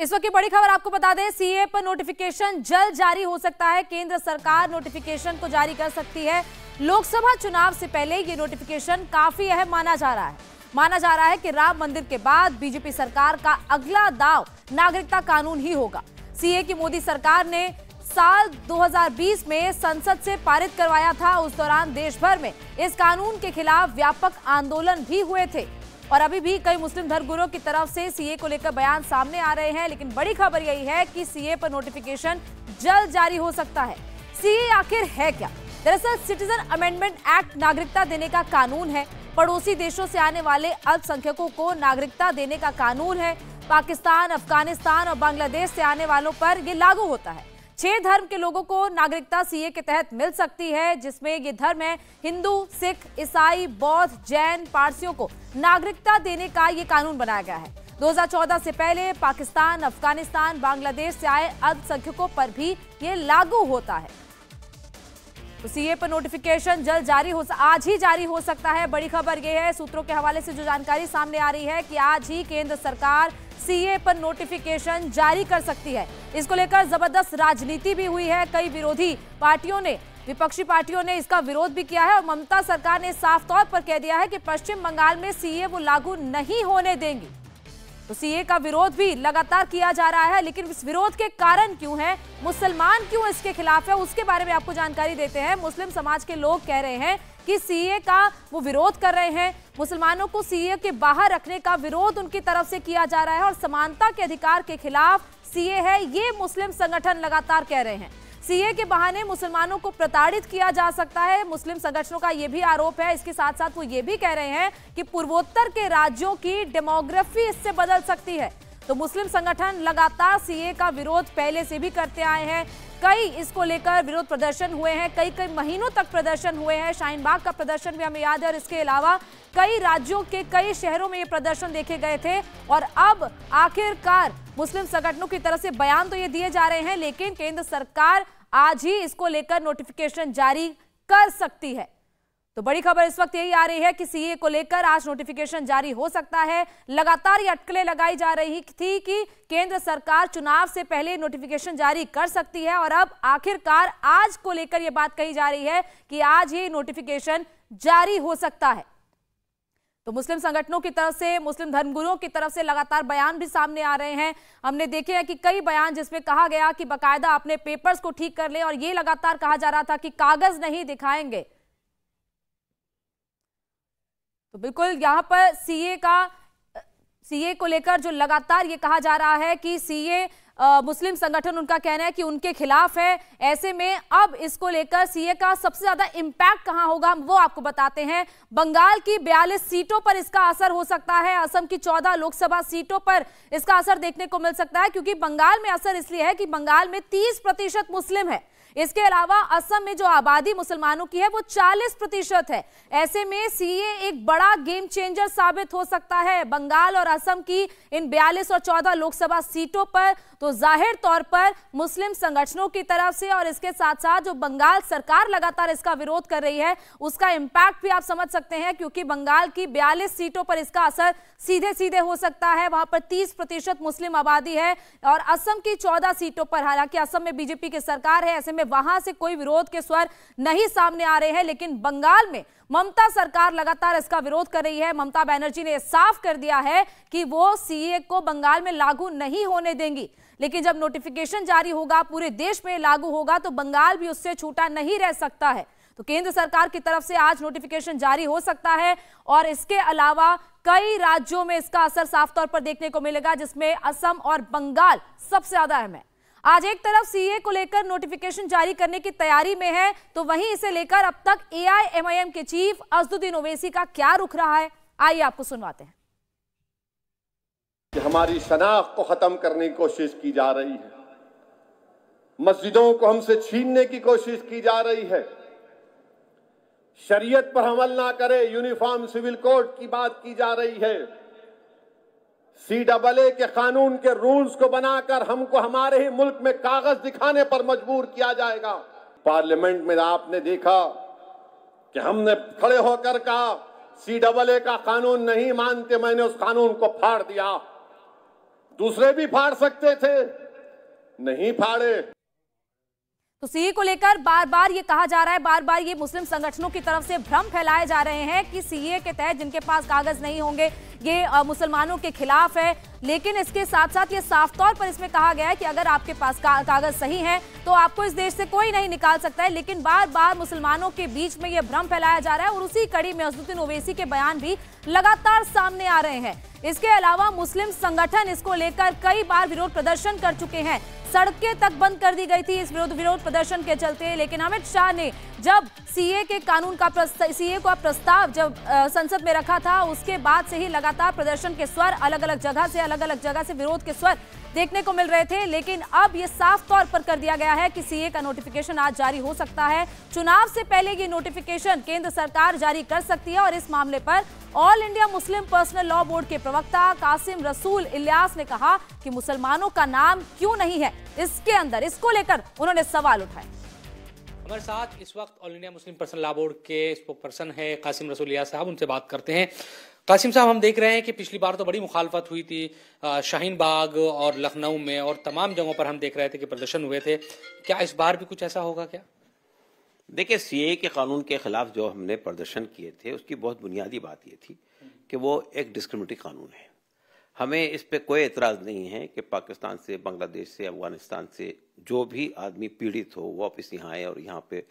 इस वक्त की बड़ी खबर आपको बता दें सीए पर नोटिफिकेशन जल्द जारी हो सकता है। केंद्र सरकार नोटिफिकेशन को जारी कर सकती है। लोकसभा चुनाव से पहले ये नोटिफिकेशन काफ़ी अहम माना जा रहा है। माना जा रहा है कि राम मंदिर के बाद बीजेपी सरकार का अगला दाव नागरिकता कानून ही होगा। सीए की मोदी सरकार ने साल 2020 में संसद से पारित करवाया था। उस दौरान देश भर में इस कानून के खिलाफ व्यापक आंदोलन भी हुए थे। और अभी भी कई मुस्लिम धर्मगुरुओं की तरफ़ से सीए को लेकर बयान सामने आ रहे हैं, लेकिन बड़ी खबर यही है कि सीए पर नोटिफिकेशन जल्द जारी हो सकता है। सीए आखिर है क्या? दरअसल सिटीजन अमेंडमेंट एक्ट नागरिकता देने का कानून है। पड़ोसी देशों से आने वाले अल्पसंख्यकों को नागरिकता देने का कानून है। पाकिस्तान, अफ़गानिस्तान और बांग्लादेश से आने वालों पर यह लागू होता है। छह धर्म के लोगों को नागरिकता सीए के तहत मिल सकती है, जिसमें ये धर्म है हिंदू, सिख, ईसाई, बौद्ध, जैन, पारसियों को नागरिकता देने का ये कानून बनाया गया है। 2014 से पहले पाकिस्तान, अफ़गानिस्तान, बांग्लादेश से आए अल्पसंख्यकों पर भी ये लागू होता है। तो सीए पर नोटिफिकेशन जल्द जारी हो आज ही जारी हो सकता है। बड़ी खबर यह है, सूत्रों के हवाले से जो जानकारी सामने आ रही है कि आज ही केंद्र सरकार सीए पर नोटिफिकेशन जारी कर सकती है। इसको लेकर ज़बरदस्त राजनीति भी हुई है। कई विरोधी पार्टियों ने, विपक्षी पार्टियों ने इसका विरोध भी किया है और ममता सरकार ने साफ़ तौर पर कह दिया है कि पश्चिम बंगाल में सीए वो लागू नहीं होने देंगी। तो सीए का विरोध भी लगातार किया जा रहा है, लेकिन इस विरोध के कारण क्यों है? मुसलमान क्यों इसके खिलाफ है? उसके बारे में आपको जानकारी देते हैं। मुस्लिम समाज के लोग कह रहे हैं कि सीए का वो विरोध कर रहे हैं। मुसलमानों को सीए के बाहर रखने का विरोध उनकी तरफ़ से किया जा रहा है और समानता के अधिकार के खिलाफ सीए है, ये मुस्लिम संगठन लगातार कह रहे हैं। सीए के बहाने मुसलमानों को प्रताड़ित किया जा सकता है। मुस्लिम संगठनों का यह भी आरोप है। इसके साथ साथ वो ये भी कह रहे हैं कि पूर्वोत्तर के राज्यों की डेमोग्राफी इससे बदल सकती है। तो मुस्लिम संगठन लगातार सीए का विरोध पहले से भी करते आए हैं। कई इसको लेकर विरोध प्रदर्शन हुए हैं, कई कई महीनों तक प्रदर्शन हुए हैं। शाहीन बाग का प्रदर्शन भी हमें याद है और इसके अलावा कई राज्यों के कई शहरों में ये प्रदर्शन देखे गए थे। और अब आखिरकार मुस्लिम संगठनों की तरफ़ से बयान तो ये दिए जा रहे हैं, लेकिन केंद्र सरकार आज ही इसको लेकर नोटिफिकेशन जारी कर सकती है। तो बड़ी खबर इस वक्त यही आ रही है कि सीए को लेकर आज नोटिफिकेशन जारी हो सकता है। लगातार ये अटकलें लगाई जा रही थी कि केंद्र सरकार चुनाव से पहले नोटिफिकेशन जारी कर सकती है और अब आखिरकार आज को लेकर यह बात कही जा रही है कि आज ही नोटिफिकेशन जारी हो सकता है। तो मुस्लिम संगठनों की तरफ़ से, मुस्लिम धर्मगुरुओं की तरफ़ से लगातार बयान भी सामने आ रहे हैं। हमने देखे हैं कि कई बयान जिसमें कहा गया कि बकायदा अपने पेपर्स को ठीक कर ले और ये लगातार कहा जा रहा था कि कागज़ नहीं दिखाएँगे। तो बिल्कुल यहाँ पर सीए का सीए को लेकर जो लगातार ये कहा जा रहा है कि सीए मुस्लिम संगठन उनका कहना है कि उनके खिलाफ है। ऐसे में अब इसको लेकर सीए का सबसे ज़्यादा इंपैक्ट कहाँ होगा, वो आपको बताते हैं। बंगाल की 42 सीटों पर इसका असर हो सकता है। असम की 14 लोकसभा सीटों पर इसका असर देखने को मिल सकता है, क्योंकि बंगाल में असर इसलिए है कि बंगाल में 30 प्रतिशत मुस्लिम है। इसके अलावा असम में जो आबादी मुसलमानों की है, वो 40 प्रतिशत है। ऐसे में सीए एक बड़ा गेम चेंजर साबित हो सकता है। बंगाल और असम की इन 42 और 14 लोकसभा सीटों पर तो ज़ाहिर तौर पर मुस्लिम संगठनों की तरफ़ से और इसके साथ साथ जो बंगाल सरकार लगातार इसका विरोध कर रही है, उसका इंपैक्ट भी आप समझ सकते हैं, क्योंकि बंगाल की बयालीस सीटों पर इसका असर सीधे सीधे हो सकता है। वहाँ पर तीस मुस्लिम आबादी है और असम की चौदह सीटों पर, हालाँकि असम में बीजेपी की सरकार है, ऐसे में वहाँ से कोई विरोध के स्वर नहीं सामने आ रहे हैं, लेकिन बंगाल में ममता सरकार लगातार इसका विरोध कर रही है। ममता बनर्जी ने साफ़ कर दिया है कि वो सीए को बंगाल में लागू नहीं होने देंगी। लेकिन जब नोटिफिकेशन जारी होगा, पूरे देश में लागू होगा तो बंगाल भी उससे छूटा नहीं रह सकता है। तो केंद्र सरकार की तरफ़ से आज नोटिफिकेशन जारी हो सकता है और इसके अलावा कई राज्यों में इसका असर साफ़ तौर पर देखने को मिलेगा, जिसमें असम और बंगाल सबसे ज़्यादा अहम है। आज एक तरफ़ सीए को लेकर नोटिफिकेशन जारी करने की तैयारी में है तो वहीं इसे लेकर अब तक एआईएमआईएम के चीफ अजदुद्दीन ओवैसी का क्या रुख रहा है? आइए आपको सुनवाते हैं। हमारी शनाख्त को खत्म करने की कोशिश की जा रही है। मस्जिदों को हमसे छीनने की कोशिश की जा रही है। शरीयत पर अमल ना करे, यूनिफॉर्म सिविल कोड की बात की जा रही है। सी डबल ए के कानून के रूल्स को बनाकर हमको हमारे ही मुल्क में कागज़ दिखाने पर मजबूर किया जाएगा। पार्लियामेंट में आपने देखा कि हमने खड़े होकर कहा सी डबल ए का कानून नहीं मानते, मैंने उस कानून को फाड़ दिया। दूसरे भी फाड़ सकते थे, नहीं फाड़े। तो सीए को लेकर बार बार ये कहा जा रहा है बार बार ये मुस्लिम संगठनों की तरफ़ से भ्रम फैलाए जा रहे हैं कि सीए के तहत जिनके पास कागज़ नहीं होंगे ये मुसलमानों के खिलाफ है। लेकिन इसके साथ साथ ये साफ़ तौर पर इसमें कहा गया है कि अगर आपके पास का, कागज़ सही है तो आपको इस देश से कोई नहीं निकाल सकता है। लेकिन बार बार मुसलमानों के बीच में ये भ्रम फैलाया जा रहा है और उसी कड़ी में असदुद्दीन ओवैसी के बयान भी लगातार सामने आ रहे हैं। इसके अलावा मुस्लिम संगठन इसको लेकर कई बार विरोध प्रदर्शन कर चुके हैं। सड़कें तक बंद कर दी गई थी। इस विरोध विरोध प्रदर्शन के चलते, लेकिन अमित शाह ने जब सीए के कानून का सीए का प्रस्ताव जब संसद में रखा था, उसके बाद से ही लगातार प्रदर्शन के स्वर अलग अलग जगह से अलग अलग जगह से विरोध के स्वर देखने को मिल रहे थे, लेकिन अब ये साफ़ तौर पर कर दिया गया है कि सीए का नोटिफिकेशन आज जारी हो सकता है। चुनाव से पहले ये नोटिफिकेशन केंद्र सरकार जारी कर सकती है और इस मामले पर all India Muslim personal law board के प्रवक्ता कासिम रसूल इलियास ने कहा कि मुसलमानों का नाम क्यों नहीं है? इसके अंदर, इसको लेकर उन्होंने सवाल उठाए। हमारे साथ इस वक्त all India Muslim personal law board के स्पोक पर्सन है कासिम रसूल इलियास साहब, उनसे बात करते हैं। कासिम साहब, हम देख रहे हैं कि पिछली बार तो बड़ी मुखालफत हुई थी शाहीन बाग और लखनऊ में और तमाम जगहों पर हम देख रहे थे कि प्रदर्शन हुए थे। क्या इस बार भी कुछ ऐसा होगा क्या? देखिए, सीए के कानून के खिलाफ जो हमने प्रदर्शन किए थे, उसकी बहुत बुनियादी बात ये थी कि वो एक डिस्क्रिमिनेटरी कानून है। हमें इस पर कोई एतराज़ नहीं है कि पाकिस्तान से, बांग्लादेश से, अफ़गानिस्तान से जो भी आदमी पीड़ित हो, वो वापस यहाँ आए और यहाँ पे